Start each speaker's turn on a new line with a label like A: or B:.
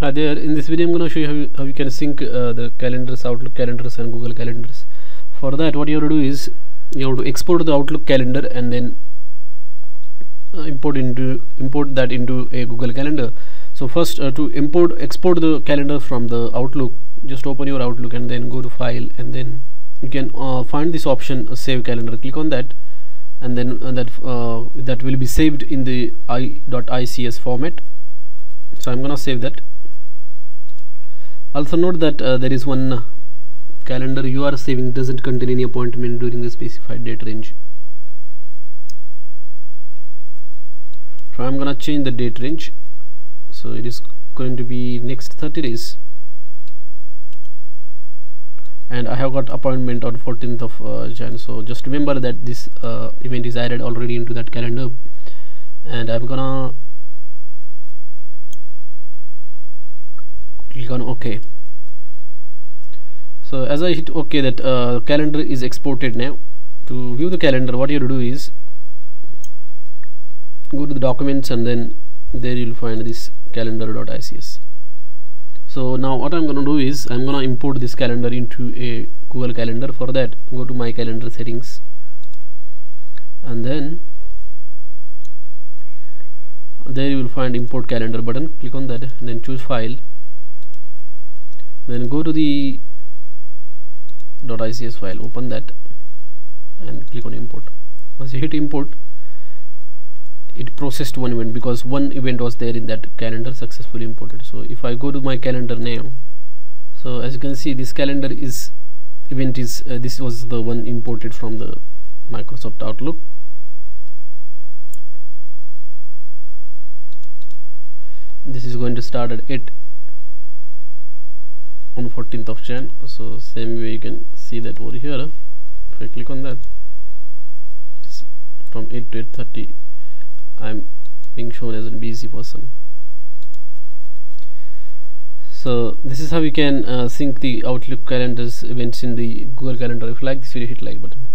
A: Hi there, in this video I'm going to show you how you, how you can sync uh, the calendars, Outlook calendars and Google calendars. For that what you have to do is you have to export the Outlook calendar and then uh, import into import that into a Google calendar. So first uh, to import export the calendar from the Outlook just open your Outlook and then go to file and then you can uh, find this option uh, save calendar click on that and then uh, that that will be saved in the i.ics format so I'm gonna save that also note that uh, there is one uh, calendar you are saving doesn't contain any appointment during the specified date range. So I'm gonna change the date range. So it is going to be next 30 days. And I have got appointment on 14th of uh, Jan. So just remember that this uh, event is added already into that calendar. And I'm gonna click on OK so as I hit OK that uh, calendar is exported now to view the calendar what you have to do is go to the documents and then there you'll find this calendar.ics so now what I'm going to do is I'm going to import this calendar into a Google calendar. For that go to my calendar settings. And then there you will find import calendar button. Click on that and then choose file then go to the .ics file open that and click on import. Once you hit import it processed one event because one event was there in that calendar successfully imported. So if I go to my calendar now so as you can see this calendar is event is uh, this was the one imported from the Microsoft Outlook. This is going to start at 8 on 14th of Jan so same way you can see that over here if I click on that it's from 8 to 8.30 I'm being shown as a busy person. So this is how you can uh, sync the Outlook calendars events in the Google Calendar. If you like this video hit like button